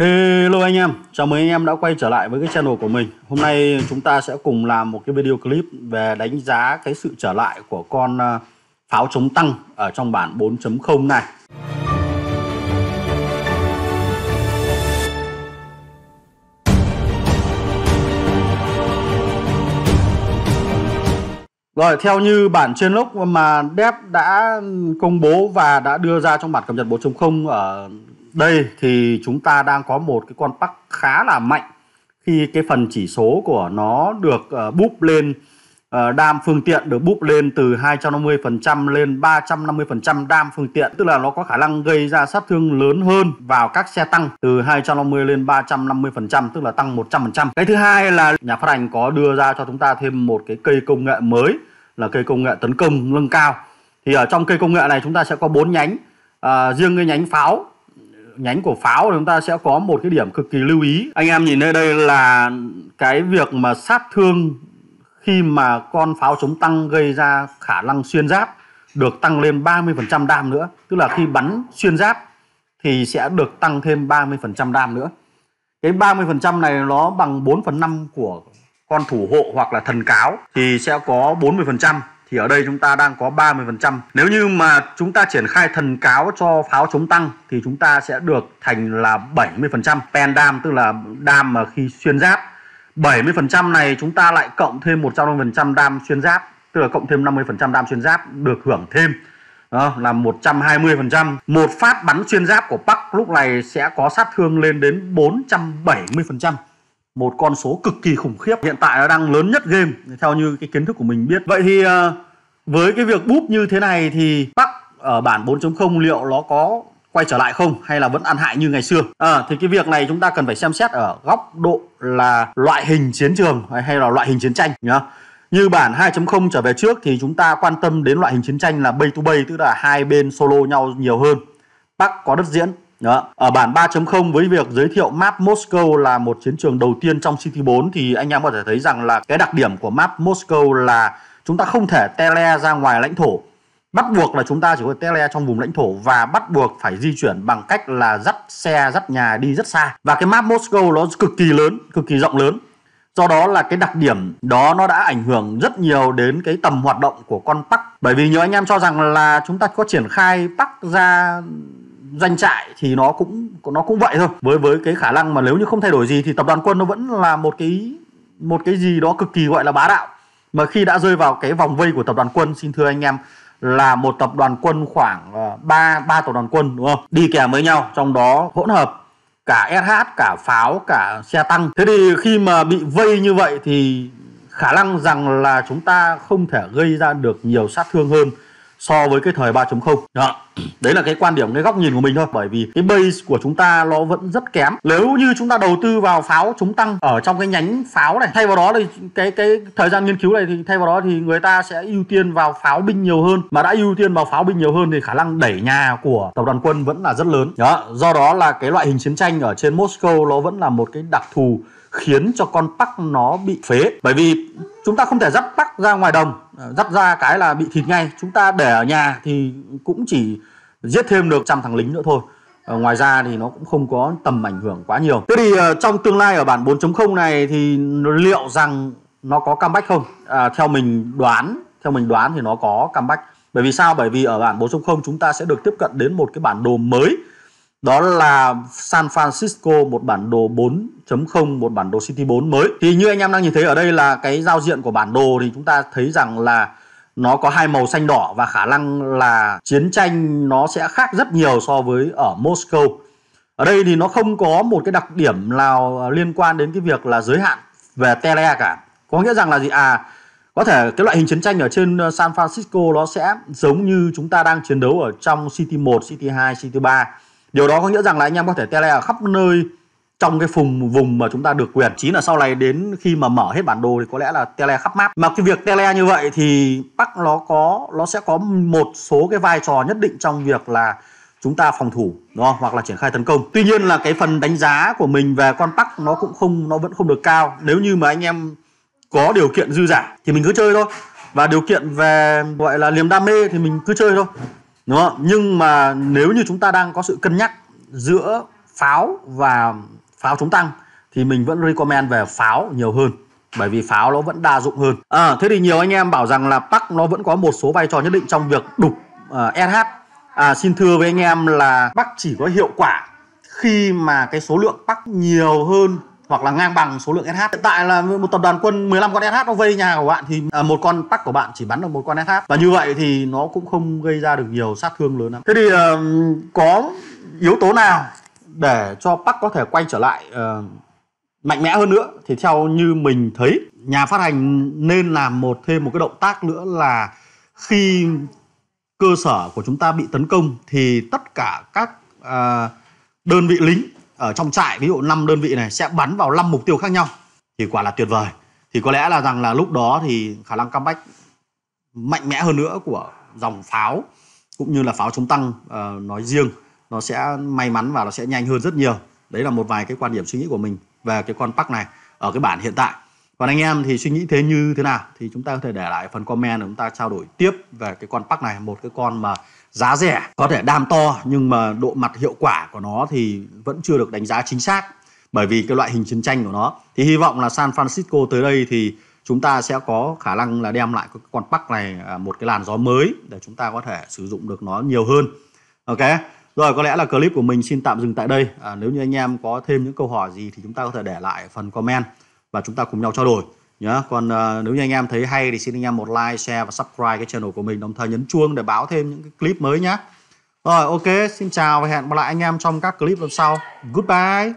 Hello anh em, chào mừng anh em đã quay trở lại với cái channel của mình. Hôm nay chúng ta sẽ cùng làm một cái video clip về đánh giá cái sự trở lại của con ờ, pháo chống tăng ở trong bản 4.0 này. Rồi, theo như bản trên lúc mà Dev đã công bố và đã đưa ra trong bản cập nhật 4.0 ở đây thì chúng ta đang có một cái con bắc khá là mạnh khi cái phần chỉ số của nó được uh, búp lên uh, đam phương tiện được búp lên từ 250% lên 350% đam phương tiện tức là nó có khả năng gây ra sát thương lớn hơn vào các xe tăng từ 250 lên 350% tức là tăng 100%. Cái thứ hai là nhà phát hành có đưa ra cho chúng ta thêm một cái cây công nghệ mới là cây công nghệ tấn công nâng cao. Thì ở trong cây công nghệ này chúng ta sẽ có bốn nhánh. À, riêng cái nhánh pháo nhánh của pháo thì chúng ta sẽ có một cái điểm cực kỳ lưu ý. Anh em nhìn nơi đây là cái việc mà sát thương khi mà con pháo chống tăng gây ra khả năng xuyên giáp được tăng lên 30% đam nữa. Tức là khi bắn xuyên giáp thì sẽ được tăng thêm 30% đam nữa. Cái 30% này nó bằng 4 phần 5 của con thủ hộ hoặc là thần cáo thì sẽ có 40% thì ở đây chúng ta đang có 30%. Nếu như mà chúng ta triển khai thần cáo cho pháo chống tăng thì chúng ta sẽ được thành là 70% pen đam tức là đam mà khi xuyên giáp. 70% này chúng ta lại cộng thêm 150% đam xuyên giáp, tức là cộng thêm 50% đam xuyên giáp được hưởng thêm. Đó là 120%. Một phát bắn xuyên giáp của Bắc lúc này sẽ có sát thương lên đến 470% một con số cực kỳ khủng khiếp. Hiện tại nó đang lớn nhất game theo như cái kiến thức của mình biết. Vậy thì ờ, với cái việc búp như thế này thì Bắc ở bản 4.0 liệu nó có quay trở lại không? Hay là vẫn ăn hại như ngày xưa? À, thì cái việc này chúng ta cần phải xem xét ở góc độ là loại hình chiến trường hay là loại hình chiến tranh nhá. Như bản 2.0 trở về trước thì chúng ta quan tâm đến loại hình chiến tranh là bay to bay tức là hai bên solo nhau nhiều hơn. Bắc có đất diễn đó. Ở bản 3.0 với việc giới thiệu map Moscow là một chiến trường đầu tiên trong City 4 thì anh em có thể thấy rằng là cái đặc điểm của map Moscow là chúng ta không thể tele ra ngoài lãnh thổ. Bắt buộc là chúng ta chỉ có tele trong vùng lãnh thổ và bắt buộc phải di chuyển bằng cách là dắt xe, dắt nhà đi rất xa. Và cái map Moscow nó cực kỳ lớn, cực kỳ rộng lớn. Do đó là cái đặc điểm đó nó đã ảnh hưởng rất nhiều đến cái tầm hoạt động của con Park. Bởi vì nhiều anh em cho rằng là chúng ta có triển khai Park ra doanh trại thì nó cũng nó cũng vậy thôi. Với với cái khả năng mà nếu như không thay đổi gì thì tập đoàn quân nó vẫn là một cái một cái gì đó cực kỳ gọi là bá đạo. Mà khi đã rơi vào cái vòng vây của tập đoàn quân xin thưa anh em là một tập đoàn quân khoảng ờ, ba ba tập đoàn quân đúng không? Đi kèm với nhau trong đó hỗn hợp cả SH cả pháo cả xe tăng. Thế thì khi mà bị vây như vậy thì khả năng rằng là chúng ta không thể gây ra được nhiều sát thương hơn so với cái thời 3.0 đó. Đấy là cái quan điểm, cái góc nhìn của mình thôi. Bởi vì cái base của chúng ta nó vẫn rất kém. Nếu như chúng ta đầu tư vào pháo chống tăng ở trong cái nhánh pháo này, thay vào đó thì cái cái thời gian nghiên cứu này thì thay vào đó thì người ta sẽ ưu tiên vào pháo binh nhiều hơn. Mà đã ưu tiên vào pháo binh nhiều hơn thì khả năng đẩy nhà của tập đoàn quân vẫn là rất lớn. Đó. Do đó là cái loại hình chiến tranh ở trên Moscow nó vẫn là một cái đặc thù khiến cho con bắc nó bị phế. Bởi vì chúng ta không thể dắt bắc ra ngoài đồng. Ờ, dắt ra cái là bị thịt ngay. Chúng ta để ở nhà thì cũng chỉ giết thêm được trăm thằng lính nữa thôi. À, ngoài ra thì nó cũng không có tầm ảnh hưởng quá nhiều. Thế thì ờ, trong tương lai ở bản 4.0 này thì liệu rằng nó có comeback không? À, theo mình đoán theo mình đoán thì nó có comeback. Bởi vì sao? Bởi vì ở bản 4.0 chúng ta sẽ được tiếp cận đến một cái bản đồ mới đó là San Francisco một bản đồ 4.0 một bản đồ City 4 mới. Thì như anh em đang nhìn thấy ở đây là cái giao diện của bản đồ thì chúng ta thấy rằng là nó có hai màu xanh đỏ và khả năng là chiến tranh nó sẽ khác rất nhiều so với ở Moscow. Ở đây thì nó không có một cái đặc điểm nào liên quan đến cái việc là giới hạn về tele cả. Có nghĩa rằng là gì? À có thể cái loại hình chiến tranh ở trên ờ, San Francisco nó sẽ giống như chúng ta đang chiến đấu ở trong City 1, City 2, City 3 điều đó có nghĩa rằng là anh em có thể tele ở khắp nơi trong cái vùng vùng mà chúng ta được quyền. Chính là sau này đến khi mà mở hết bản đồ thì có lẽ là tele khắp map. Mà cái việc tele như vậy thì bắc nó có, nó sẽ có một số cái vai trò nhất định trong việc là chúng ta phòng thủ, đúng không? hoặc là triển khai tấn công. Tuy nhiên là cái phần đánh giá của mình về con bắc nó cũng không, nó vẫn không được cao. Nếu như mà anh em có điều kiện dư giả thì mình cứ chơi thôi. Và điều kiện về, gọi là niềm đam mê thì mình cứ chơi thôi đúng không? Nhưng mà nếu như chúng ta đang có sự cân nhắc giữa pháo và pháo chống tăng thì mình vẫn recommend về pháo nhiều hơn bởi vì pháo nó vẫn đa dụng hơn. À, thế thì nhiều anh em bảo rằng là bắc nó vẫn có một số vai trò nhất định trong việc đục à, uh, SH à, xin thưa với anh em là bắc chỉ có hiệu quả khi mà cái số lượng bắc nhiều hơn hoặc là ngang bằng số lượng SH. Hiện tại là một tập đoàn quân 15 con SH nó vây nhà của bạn thì à, một con tắc của bạn chỉ bắn được một con SH và như vậy thì nó cũng không gây ra được nhiều sát thương lớn lắm. Thế thì uh, có yếu tố nào để cho Park có thể quay trở lại uh, mạnh mẽ hơn nữa thì theo như mình thấy nhà phát hành nên làm một thêm một cái động tác nữa là khi cơ sở của chúng ta bị tấn công thì tất cả các uh, đơn vị lính ở trong trại ví dụ 5 đơn vị này sẽ bắn vào 5 mục tiêu khác nhau thì quả là tuyệt vời. Thì có lẽ là rằng là lúc đó thì khả năng comeback mạnh mẽ hơn nữa của dòng pháo cũng như là pháo chống tăng uh, nói riêng nó sẽ may mắn và nó sẽ nhanh hơn rất nhiều. Đấy là một vài cái quan điểm suy nghĩ của mình về cái con pack này ở cái bản hiện tại còn anh em thì suy nghĩ thế như thế nào? Thì chúng ta có thể để lại phần comment để chúng ta trao đổi tiếp về cái con pack này. Một cái con mà giá rẻ có thể đam to nhưng mà độ mặt hiệu quả của nó thì vẫn chưa được đánh giá chính xác bởi vì cái loại hình chiến tranh của nó. Thì hy vọng là San Francisco tới đây thì chúng ta sẽ có khả năng là đem lại cái con pack này à, một cái làn gió mới để chúng ta có thể sử dụng được nó nhiều hơn. Ok rồi có lẽ là clip của mình xin tạm dừng tại đây. À, nếu như anh em có thêm những câu hỏi gì thì chúng ta có thể để lại phần comment và chúng ta cùng nhau trao đổi nhá. Còn uh, nếu như anh em thấy hay thì xin anh em một like share và subscribe cái channel của mình đồng thời nhấn chuông để báo thêm những cái clip mới nhé rồi ok xin chào và hẹn gặp lại anh em trong các clip lần sau. Goodbye.